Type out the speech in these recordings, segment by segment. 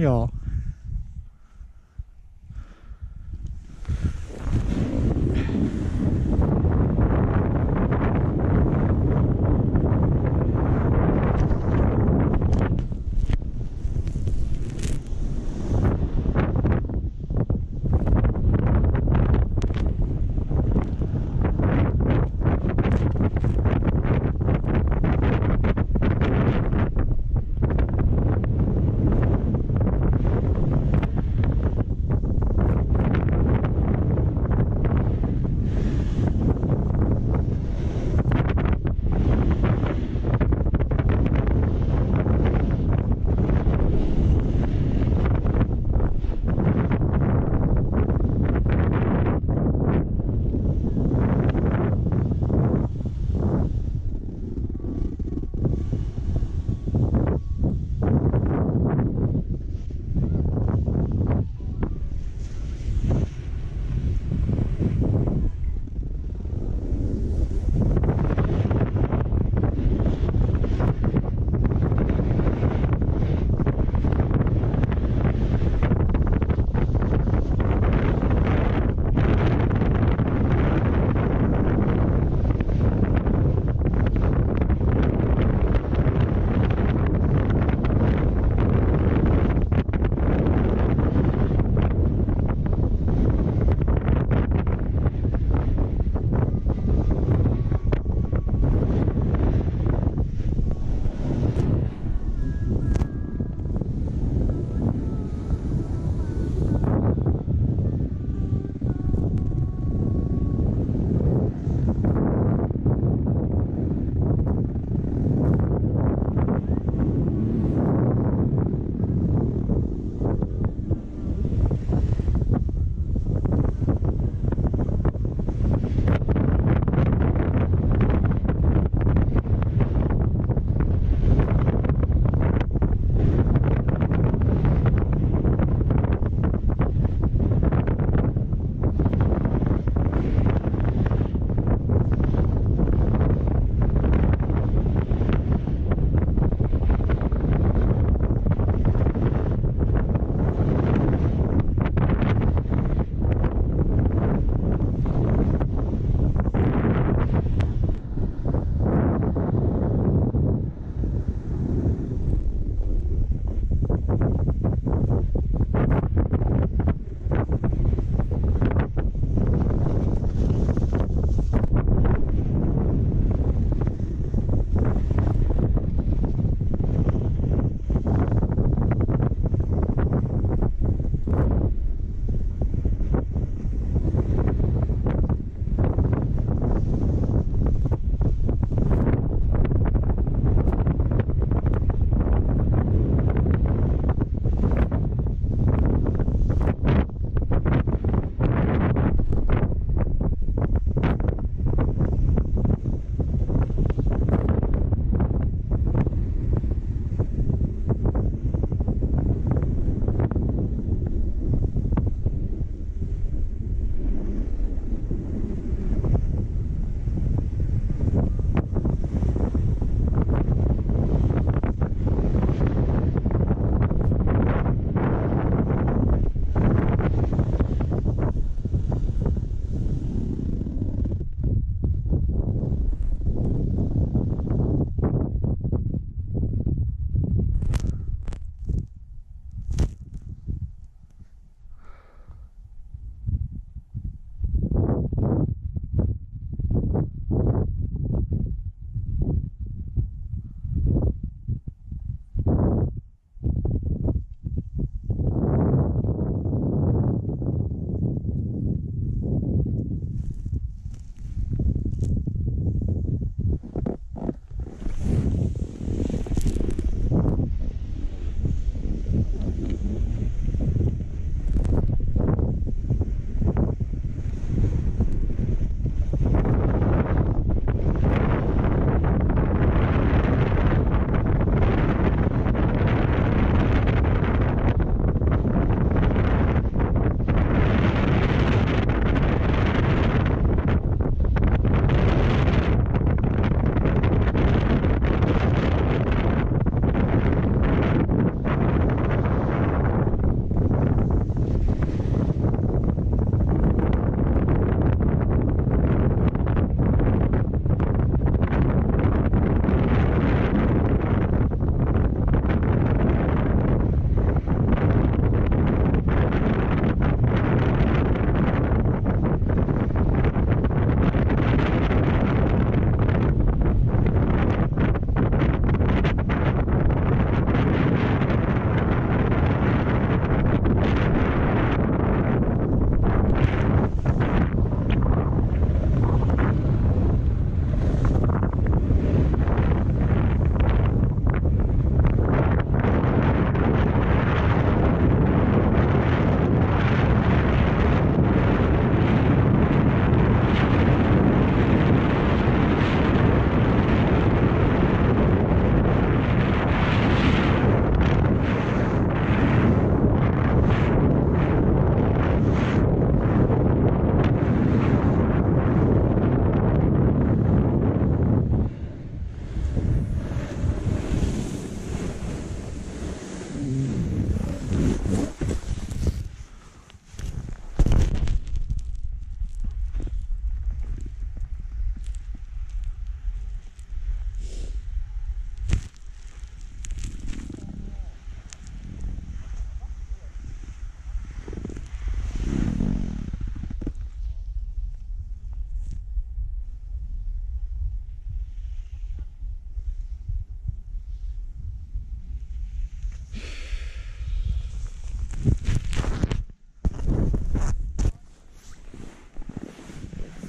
Ja.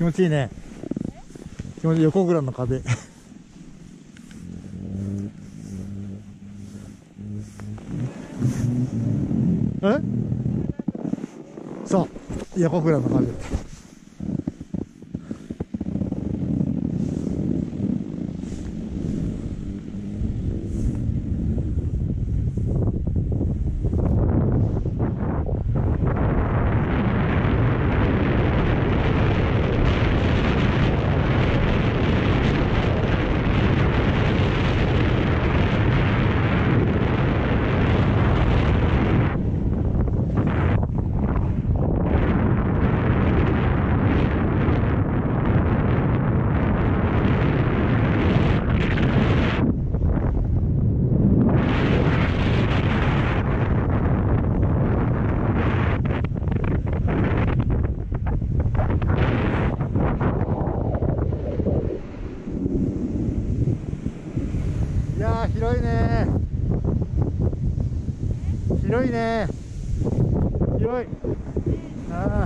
気持ちいいね。気持ちいい。横倉の壁。え？そう。横倉の壁いやー広いね広いね。広い。あ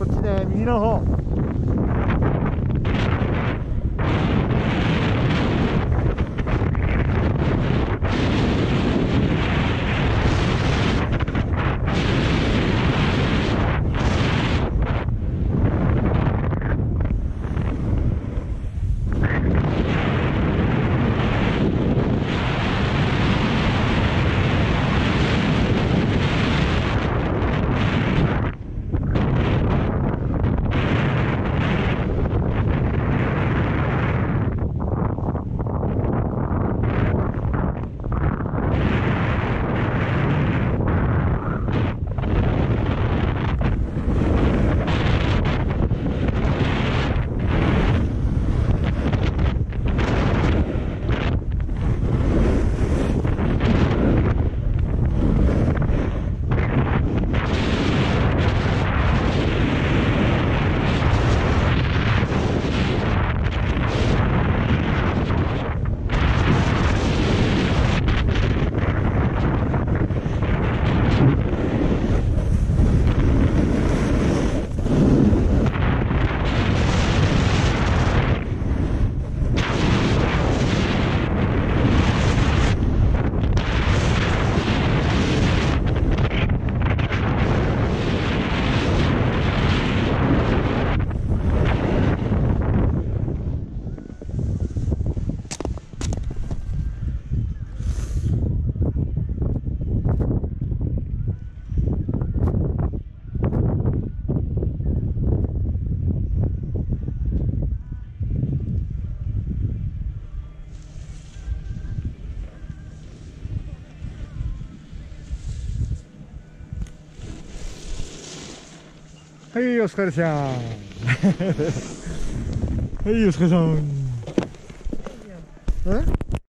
こっちね右の方。はいお疲れさん。はいお疲れさん。え？